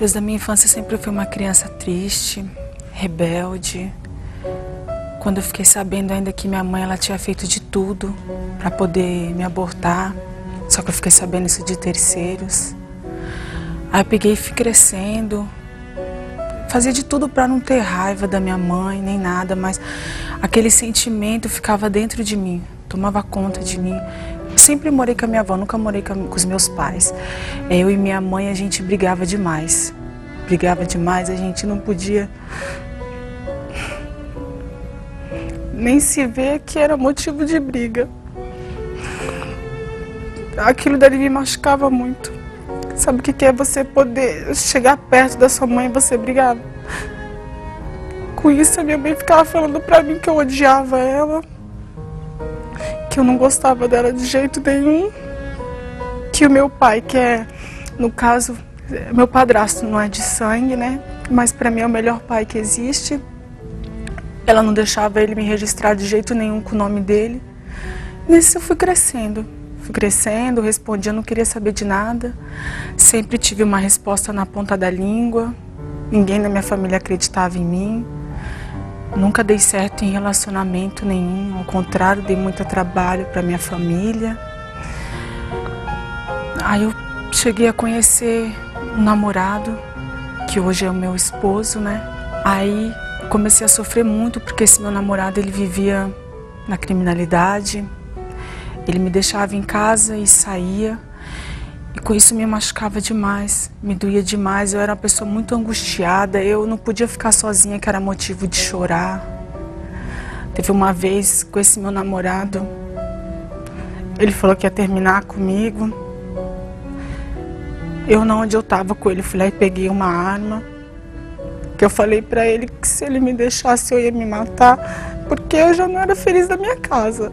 Desde a minha infância sempre fui uma criança triste, rebelde. Quando eu fiquei sabendo ainda que minha mãe ela tinha feito de tudo para poder me abortar, só que eu fiquei sabendo isso de terceiros. Aí eu peguei e fui crescendo, fazia de tudo para não ter raiva da minha mãe nem nada, mas aquele sentimento ficava dentro de mim, tomava conta de mim. Sempre morei com a minha avó, nunca morei com, os meus pais. Eu e minha mãe a gente brigava demais, brigava demais, a gente não podia nem se ver que era motivo de briga. Aquilo dali me machucava muito. Sabe o que é você poder chegar perto da sua mãe e você brigar? Com isso, a minha mãe ficava falando pra mim que eu odiava ela, que eu não gostava dela de jeito nenhum, que o meu pai, que é, no caso, meu padrasto não é de sangue, né? Mas para mim é o melhor pai que existe. Ela não deixava ele me registrar de jeito nenhum com o nome dele. Nisso eu fui crescendo. Fui crescendo, respondia, não queria saber de nada. Sempre tive uma resposta na ponta da língua. Ninguém na minha família acreditava em mim. Nunca dei certo em relacionamento nenhum, ao contrário, dei muito trabalho para minha família. Aí eu cheguei a conhecer um namorado, que hoje é o meu esposo, né? Aí comecei a sofrer muito porque esse meu namorado ele vivia na criminalidade. Ele me deixava em casa e saía. E com isso me machucava demais, me doía demais. Eu era uma pessoa muito angustiada, eu não podia ficar sozinha, que era motivo de chorar. Teve uma vez com esse meu namorado, ele falou que ia terminar comigo. Eu não onde eu estava com ele, fui lá e peguei uma arma que eu falei para ele que se ele me deixasse eu ia me matar, porque eu já não era feliz da minha casa.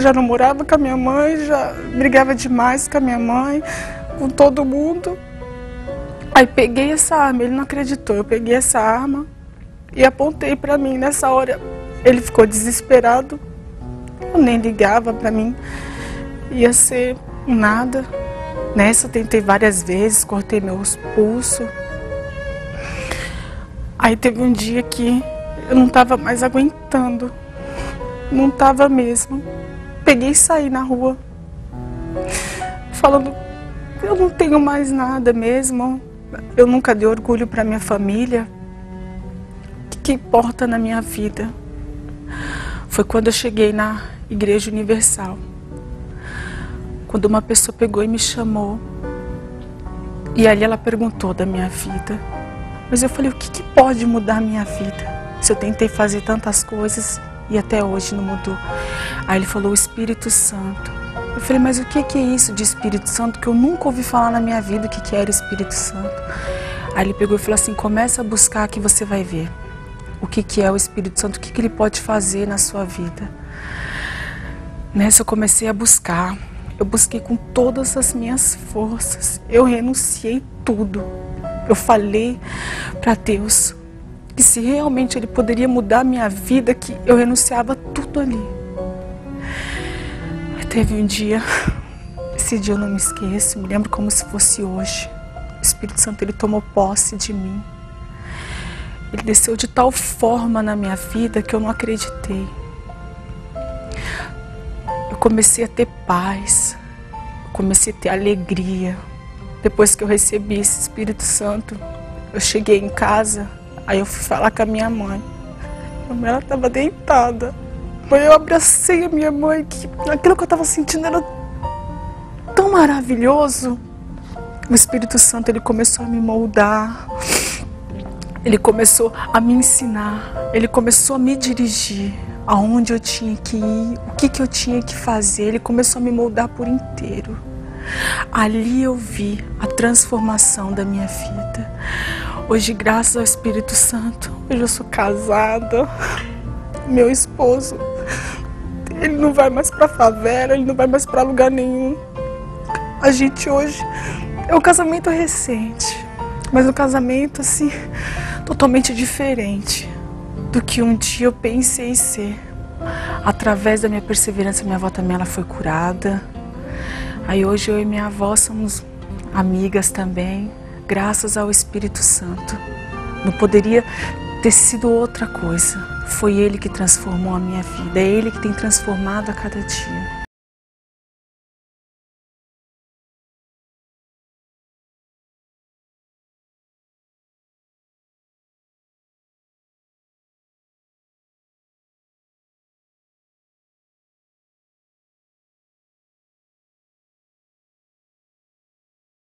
Já não morava com a minha mãe, já brigava demais com a minha mãe, com todo mundo. Aí peguei essa arma, ele não acreditou. Eu peguei essa arma e apontei para mim. Nessa hora ele ficou desesperado. Eu nem ligava para mim. Ia ser nada. Nessa eu tentei várias vezes, cortei meus pulsos. Aí teve um dia que eu não estava mais aguentando. Não estava mesmo. Peguei e saí na rua. Falando, eu não tenho mais nada mesmo. Eu nunca dei orgulho para minha família. O que, que importa na minha vida? Foi quando eu cheguei na Igreja Universal. Quando uma pessoa pegou e me chamou. E ali ela perguntou da minha vida. Mas eu falei, o que, que pode mudar a minha vida? Se eu tentei fazer tantas coisas e até hoje não mudou. Aí ele falou, Espírito Santo. Eu falei, mas o que, é isso de Espírito Santo? Que eu nunca ouvi falar na minha vida o que, que era Espírito Santo. Aí ele pegou e falou assim, começa a buscar que você vai ver. O que, que é o Espírito Santo, o que, que ele pode fazer na sua vida. Nessa eu comecei a buscar. Eu busquei com todas as minhas forças. Eu renunciei tudo eu falei para Deus que se realmente Ele poderia mudar a minha vida, que eu renunciava tudo ali. Teve um dia, esse dia eu não me esqueço, me lembro como se fosse hoje. O Espírito Santo ele tomou posse de mim. Ele desceu de tal forma na minha vida que eu não acreditei. Eu comecei a ter paz, comecei a ter alegria, depois que eu recebi esse Espírito Santo, eu cheguei em casa, aí eu fui falar com a minha mãe. A mãe estava deitada. Eu abracei a minha mãe, que aquilo que eu estava sentindo era tão maravilhoso. O Espírito Santo ele começou a me moldar. Ele começou a me ensinar, ele começou a me dirigir aonde eu tinha que ir, o que, que eu tinha que fazer. Ele começou a me moldar por inteiro. Ali eu vi a transformação da minha vida. Hoje, graças ao Espírito Santo, hoje eu sou casada. Meu esposo, ele não vai mais para favela, ele não vai mais para lugar nenhum. A gente hoje é um casamento recente, mas um casamento assim totalmente diferente do que um dia eu pensei ser. Através da minha perseverança, minha avó também ela foi curada. Aí hoje eu e minha avó somos amigas também. Graças ao Espírito Santo. Não poderia ter sido outra coisa. Foi Ele que transformou a minha vida, é Ele que tem transformado a cada dia.